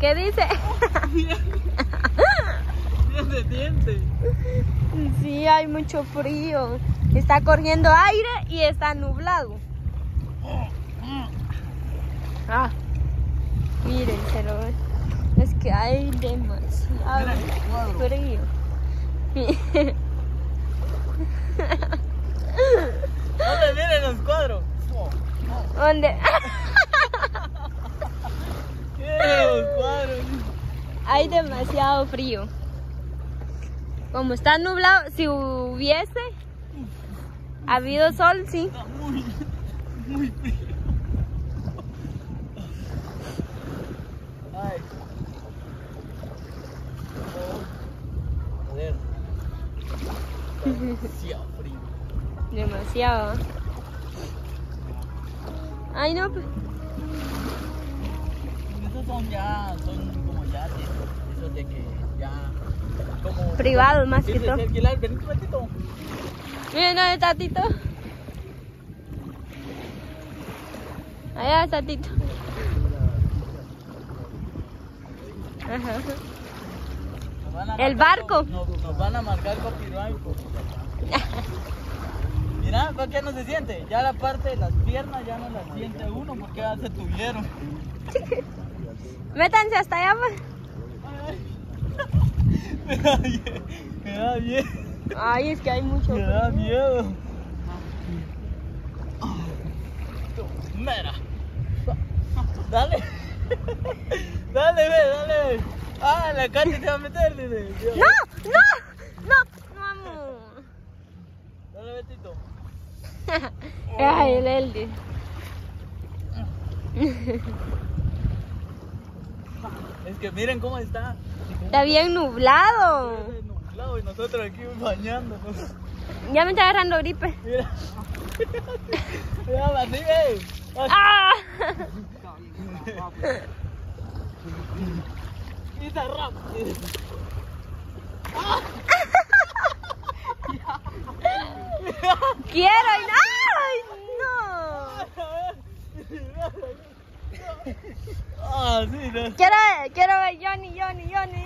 ¿Qué dice? Sí, hay mucho frío. Está corriendo aire y está nublado. Ah, miren, se lo ve. Es que hay demasiado frío. ¿Dónde vienen los cuadros? ¿Dónde? Miren los cuadros. Hay demasiado frío. Como está nublado, si hubiese habido sol, sí. Está muy, muy frío. Ay. Oh. Joder. Está demasiado frío. Demasiado. Ay, no. pues, Esos son ya, son de- que ya, como... Privados, más Sí, que todo. alquilar, vení un ratito. Miren, ¿dónde está Tito? Allá está Tito. Ajá. Nos van a El marcar barco. co- Nos, nos van a marcar copyright. Mira, ¿para qué no se siente? Ya la parte de las piernas ya no la siente uno porque ya se tuvieron. Métanse hasta allá, pues. Me da bien, me da bien, Ay, es que hay mucho me da miedo. Mira. Dale. Dale, ve, dale. Ah, la Katy se va a meter, dice. ¡No! ¡No! ¡No! ¡Vamos! Dale, Betito. Ay, el Eldi. Es que miren cómo está. Está bien nublado. Está nublado y nosotros aquí bañándonos. Ya me está agarrando gripe. Mira. Mira, así. Así. ¡Ah! Quiero y. No. Ah, sí, no. Quiero, quiero ver Johnny, Johnny, Johnny.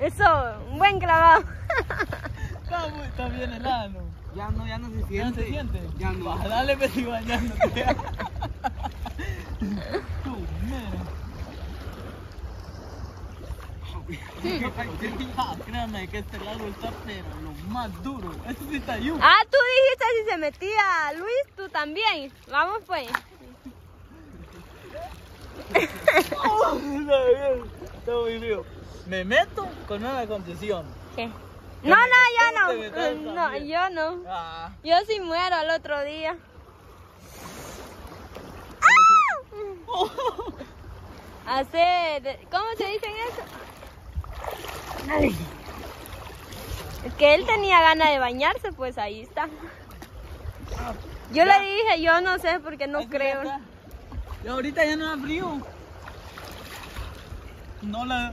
Eso, un buen clavado. Está, muy, está bien helado. Ya no, ya no se ¿Ya no siente. se siente? Ya no. Va, dale, Betty, bañándote. Tú. Ah, Créame que este lago está pero lo más duro. Este sí está yuca. Ah, tú dijiste si se metía Luis, tú también. Vamos pues. Oh, está bien. Está muy frío. Me meto con una condición. ¿Qué? No, no, tú yo no. No, yo no. Ah, Yo sí muero al otro día. Hace, de- ¿cómo se dicen eso? Es que él tenía ganas de bañarse, pues ahí está. Yo le dije, yo no sé porque no así creo. está. Y ahorita ya no da frío. No la.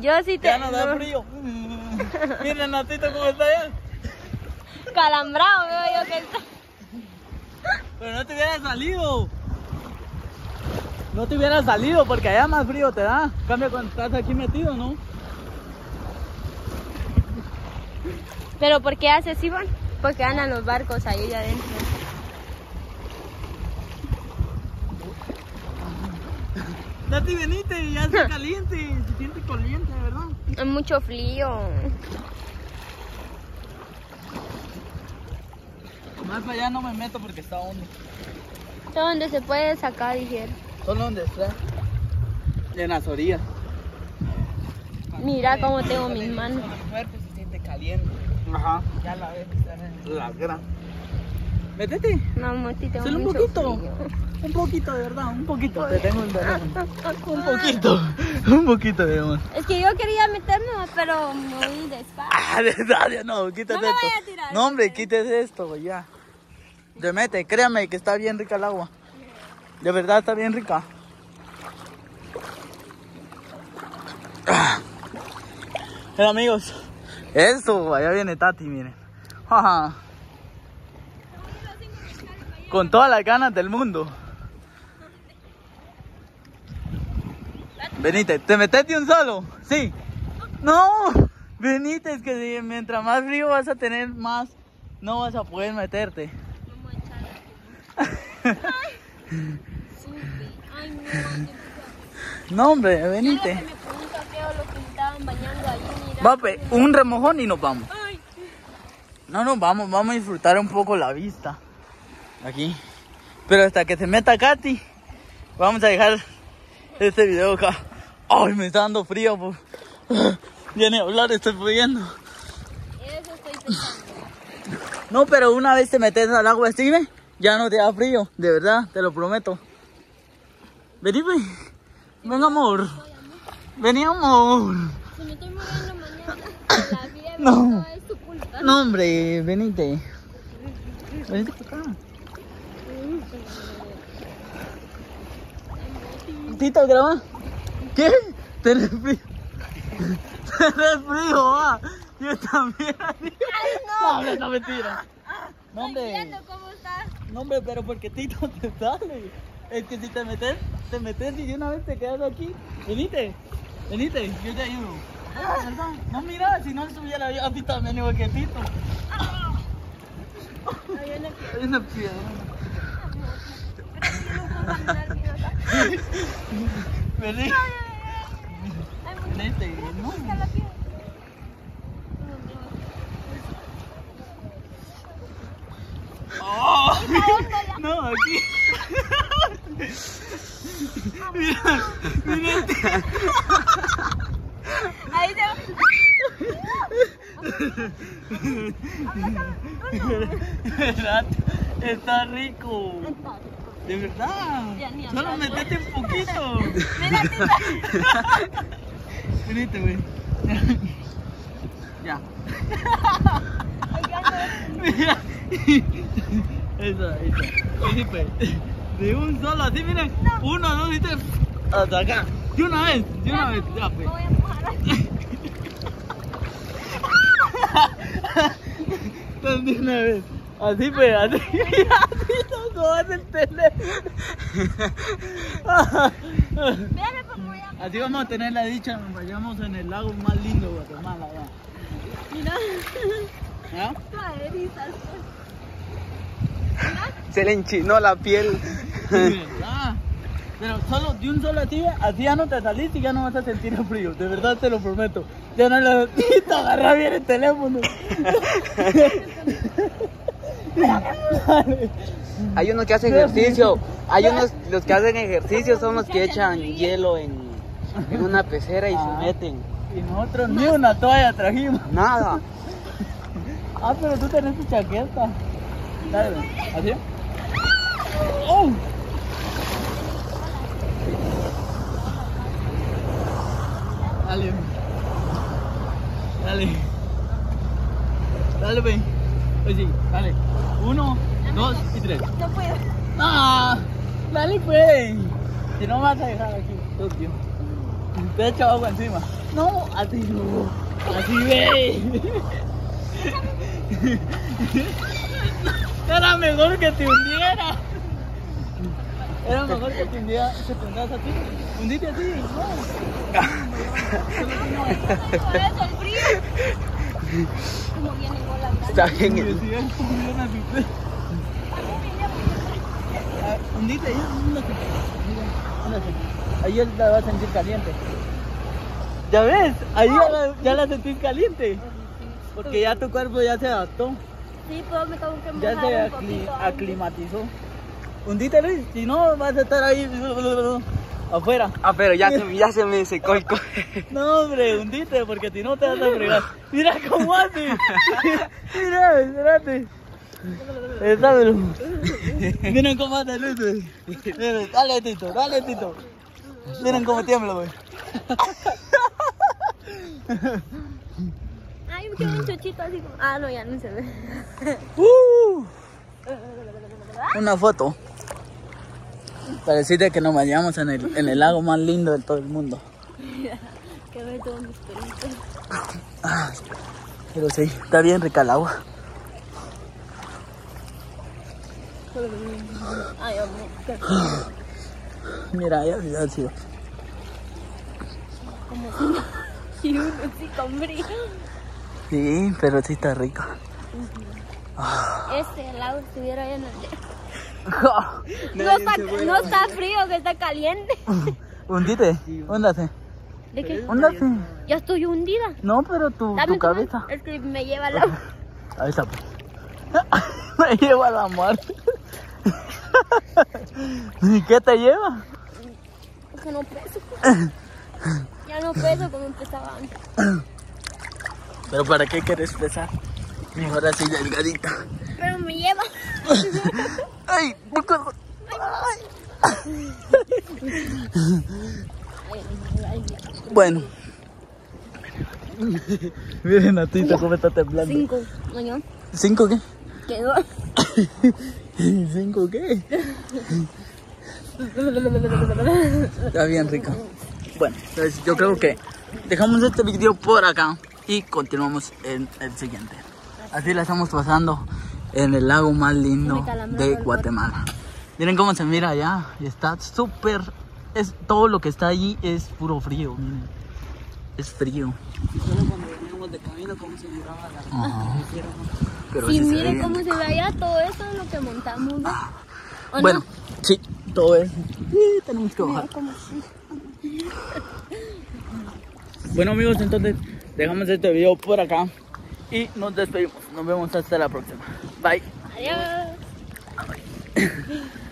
Yo sí te... Ya no da frío. Mira, Natito, cómo está ya. Calambrado veo yo que está. Pero no te hubiera salido. No te hubiera salido porque allá más frío te da. Cambia cuando estás aquí metido, ¿no? Pero ¿por qué hace así, Iván? Porque andan los barcos ahí adentro. Nati, venite, ya está caliente. Se siente caliente, ¿verdad? Es mucho frío. Más para allá no me meto porque está hondo. Donde se puede sacar, dijeron. Solo donde está. En las orillas. Mira cómo tengo mis manos. El cuerpo se siente caliente. Ajá. Ya la ves, está en la gran. Métete. Tengo Solo un poquito. frío. Un poquito, de verdad, un poquito. Te tengo el teléfono. Un poquito. Un poquito, digamos. Es que yo quería meterme, pero muy despacio. Ah, de verdad, no, quítate No me esto. vaya a tirar, no, hombre, quítese esto, ya. Te mete, créame que está bien rica el agua. De verdad está bien rica. Ah. Pero amigos, eso, allá viene Tati, miren. Con todas las ganas del mundo. Venite, ¿te metes de un solo? Sí. No, venite, es que mientras más frío vas a tener, más no vas a poder meterte. No. hombre, venite. me pregunta feo lo que estaban bañando ahí, mira. Va, pe, un remojón y nos vamos. No, no, vamos, vamos a disfrutar un poco la vista. Aquí. Pero hasta que se meta Katy, vamos a dejar este video acá. Ay, me está dando frío. Por... Viene a hablar, estoy pudiendo. eso estoy pensando. No, pero una vez te metes al agua, Steve, ya no te da frío. De verdad, te lo prometo. Vení, ve. Ven, amor. Vení, amor. Si me estoy muriendo mañana, la fiebre No. no es tu culpa. No, hombre, venite. Venite para acá. Tito, graba. ¿Qué? ¿Tenés frío? ¿Tenés frío, va? Yo también. Ay, No, hombre, no mentira. No, hombre. cómo estás. No, hombre, pero porque Tito te sale. Es que si te metes, te metes y de una vez te quedas aquí. Venite, venite, yo te ayudo. Ah, ¿verdad? No, mira, si no estuviera yo a ti también igual que Tito. Ay, yo no quiero. Hay una piedra. Vení. No. Oh, no, aquí. Mira. Está rico. De verdad. Ya ni Solo metete un poquito. Venite, güey. Ya. Mira. Esa. Ahí, pues. De un solo, así, miren. Uno, dos y tres. Hasta acá. De una vez, de una vez. Ya, pues. De una vez. Así, pues, así. Así el teléfono. A Así vamos a tener la dicha, nos vayamos en el lago más lindo de Guatemala. ¿ya? Mira. ¿Ya? Toda eriza. Se le enchinó la piel. De verdad. Pero solo de un solo así, así ya no te salís y ya no vas a sentir el frío. De verdad te lo prometo. Ya no lo Tito, agarra bien el teléfono. Hay unos que hacen ejercicio. Hay unos, los que hacen ejercicio son los que echan hielo en, en una pecera y Ah. se meten. Y nosotros ni una toalla trajimos. Nada. Ah, pero tú tenés tu chaqueta. Dale, ¿así? ¡Oh! Dale. Dale. Dale, ven. Pues sí, dale. Uno, dos y tres. No puedo. ¡Ah! Dale, pues. Si no me vas a dejar aquí todo tiempo. Te he echado agua encima. No, así no. Así ve. Era mejor que te hundiera. Era mejor que te hundiera, que te hundieras así. Hundite así, no. Por eso el frío. Como viene. Está bien. Hundite ahí, la va a sentir caliente. ¿Ya ves? Ahí ya la, ya la sentís caliente. Porque ya tu cuerpo ya se adaptó. Sí, pero me tengo que Ya se un acli- poquito. aclimatizó. Hundite, Luis. Si no, vas a estar ahí afuera. Ah, pero ya se, ya se me secó el co- No, hombre, hundite, porque si no te vas a fregar. Mira cómo hace. Mira, espérate. Dámelo. Miren cómo hace Luis. güey. Dale, Tito, dale, Tito. Miren cómo tiembla, güey. Ay, me quedó un chochito así como. Ah, no, ya no se ve. Uh. Una foto. Para decirte que nos bañamos en el, en el lago más lindo de todo el mundo. Que ve todos mis pelitos. Pero sí, está bien rica el agua. Ay, amor. Mira, ya, ya sí. como si uno sí con. Sí, pero sí está rico. Este helado estuviera lleno de... No está, no está frío, que está caliente. Hundite, húndate, ¿De qué? húndate. Ya estoy hundida. No, pero tu, tu cabeza. Es que me lleva el agua. Ahí está. pues. Me lleva la muerte. ¿Y qué te lleva? Porque no peso. pues. Ya no peso como empezaba antes. Pero ¿para qué quieres pesar? Mejor así delgadita. Pero me lleva. ¡Ay! Bueno. Miren a Tito cómo está temblando. Cinco. Mañana. ¿Cinco qué? Quedó. ¿Cinco qué? Está bien rico. Bueno, entonces yo creo que dejamos este video por acá y continuamos en el siguiente. Así la estamos pasando en el lago más lindo de Guatemala. Miren cómo se mira allá. y Está súper... Es, todo lo que está allí es puro frío. Miren. Es frío. Solo cuando veníamos de camino, cómo se miraba la. Pero Sí, miren cómo se ve allá todo eso es lo que montamos. ¿no? ¿O Bueno, no? sí, todo eso. Sí, tenemos que bajar. Bueno amigos, entonces dejamos este video por acá y nos despedimos. Nos vemos hasta la próxima. vậy Adios.